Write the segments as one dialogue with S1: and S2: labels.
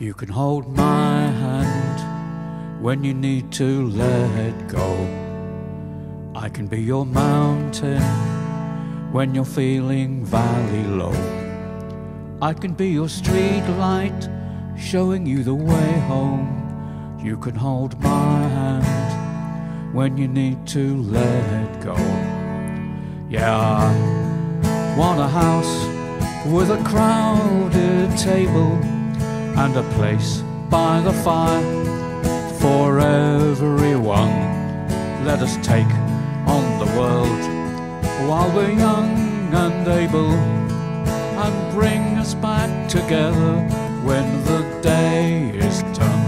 S1: You can hold my hand when you need to let go. I can be your mountain when you're feeling valley low. I can be your street light showing you the way home. You can hold my hand when you need to let go. Yeah, I want a house with a crowded table and a place by the fire for everyone. Let us take on the world while we're young and able and bring us back together when the day is done.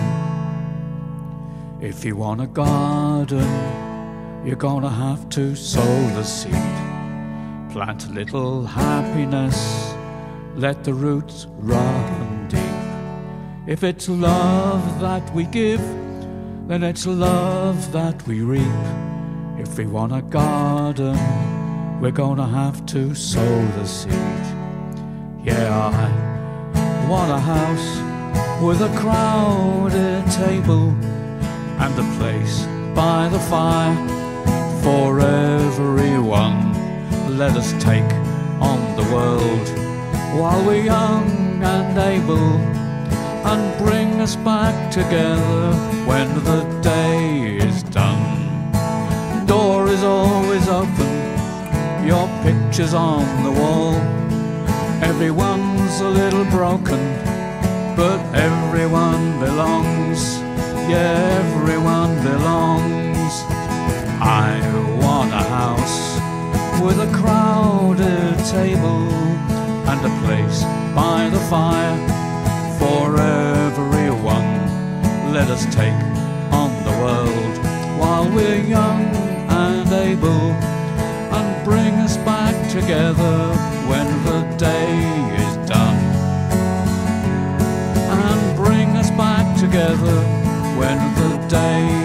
S1: If you want a garden, you're gonna have to sow the seed. Plant a little happiness, let the roots run. If it's love that we give, then it's love that we reap. If we want a garden, we're gonna have to sow the seed. Yeah, I want a house with a crowded table and a place by the fire for everyone. Let us take on the world while we're young and able and bring us back together when the day is done. Door is always open, your picture's on the wall. Everyone's a little broken, but everyone belongs. Yeah, everyone belongs. I want a house with a crowded table and a place by the fire for everyone. Let us take on the world while we're young and able and bring us back together when the day is done. And bring us back together when the day